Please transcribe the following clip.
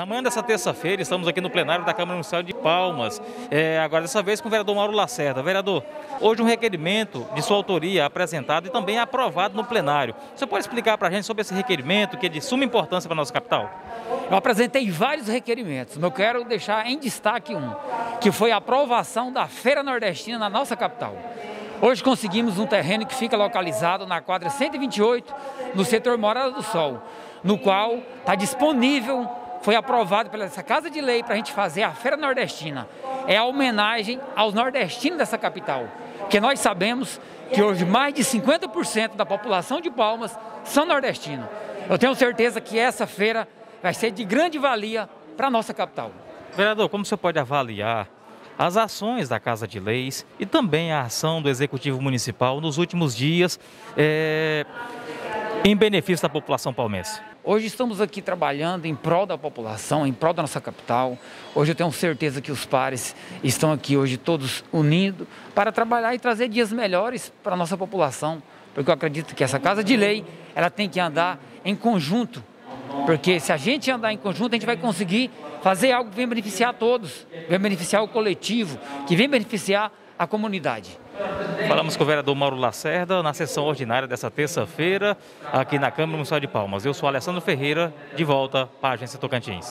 Na manhã dessa terça-feira, estamos aqui no plenário da Câmara Municipal de Palmas. É, agora, dessa vez, com o vereador Mauro Lacerda. Vereador, hoje um requerimento de sua autoria apresentado e também aprovado no plenário. Você pode explicar para a gente sobre esse requerimento, que é de suma importância para a nossa capital? Eu apresentei vários requerimentos, mas eu quero deixar em destaque um, que foi a aprovação da Feira Nordestina na nossa capital. Hoje conseguimos um terreno que fica localizado na quadra 128, no setor Morada do Sol, no qual está disponível foi aprovado pela essa Casa de Lei para a gente fazer a Feira Nordestina. É a homenagem aos nordestinos dessa capital. Porque nós sabemos que hoje mais de 50% da população de Palmas são nordestinos. Eu tenho certeza que essa feira vai ser de grande valia para a nossa capital. Vereador, como você pode avaliar as ações da Casa de Leis e também a ação do Executivo Municipal nos últimos dias é, em benefício da população palmense? Hoje estamos aqui trabalhando em prol da população, em prol da nossa capital. Hoje eu tenho certeza que os pares estão aqui hoje todos unidos para trabalhar e trazer dias melhores para a nossa população, porque eu acredito que essa casa de lei, ela tem que andar em conjunto, porque se a gente andar em conjunto, a gente vai conseguir fazer algo que venha beneficiar todos, venha beneficiar o coletivo, que venha beneficiar a comunidade. Falamos com o vereador Mauro Lacerda na sessão ordinária dessa terça-feira, aqui na Câmara Municipal de Palmas. Eu sou Alessandro Ferreira, de volta para a Agência Tocantins.